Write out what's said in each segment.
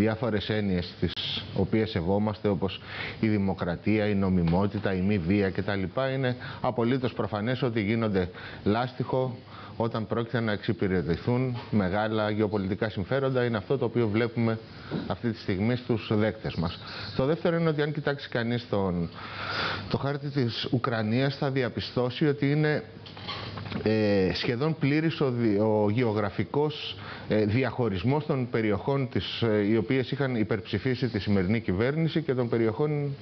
διάφορες έννοιες τις οποίες σεβόμαστε όπως η δημοκρατία, η νομιμότητα, η μη βία κτλ. Είναι απολύτως προφανές ότι γίνονται λάστιχο όταν πρόκειται να εξυπηρετηθούν μεγάλα γεωπολιτικά συμφέροντα. Είναι αυτό το οποίο βλέπουμε αυτή τη στιγμή στους δέκτες μας. Το δεύτερο είναι ότι αν κοιτάξει κανείς τον, το χάρτη της Ουκρανίας θα διαπιστώσει ότι είναι ε, σχεδόν πλήρης ο, ο γεωγραφικός ε, διαχωρισμός των περιοχών τις, ε, οι οποίες είχαν υπερψηφίσει τη σημερινή κυβέρνηση και των περιοχών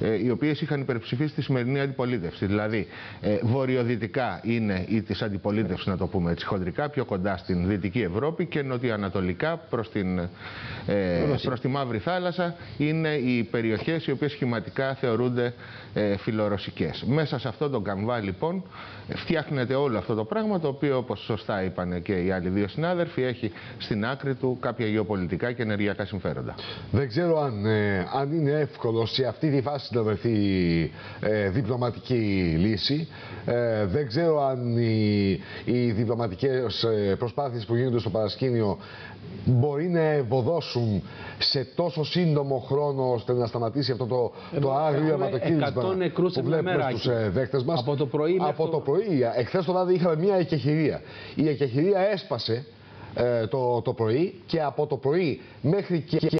ε, οι οποίες είχαν υπερψηφίσει τη σημερινή αντιπολίτευση. Δηλαδή, ε, βορειοδυτικά είναι η της αντιπολίτευσης, να το πούμε έτσι χοντρικά, πιο κοντά στην Δυτική Ευρώπη και νοτιοανατολικά προς, την, ε, προς τη Μαύρη Θάλασσα είναι οι περιοχές οι οποίες σχηματικά θεωρούνται ε, φιλορωσικές. Μέσα σε αυτό το καμβά λοιπόν φτιάχνεται όλο αυτό το πράγμα το οποίο όπως σωστά είπαν και οι άλλοι δύο συνάδελφοι έχει στην άκρη του κάποια γεωπολιτικά και ενεργειακά συμφέροντα. Δεν ξέρω αν, ε, αν είναι εύκολο σε αυτή τη φάση να βρεθεί ε, διπλωματική λύση. Ε, δεν ξέρω αν οι, οι διπλωματικές ε, προσπάθειες που γίνονται στο παρασκήνιο μπορεί να ευωδώσουν σε τόσο σύντομο χρόνο ώστε να σταματήσει αυτό το, το άγριο αιματοκύλισμα που βλέπουμε στους ε, δέκτες μας. Από το πρωί Από το πρωί. Εχθές το βράδυ είχαμε μια εκεχηρία. Η εκεχηρία έσπασε ε, το, το πρωί και από το πρωί μέχρι και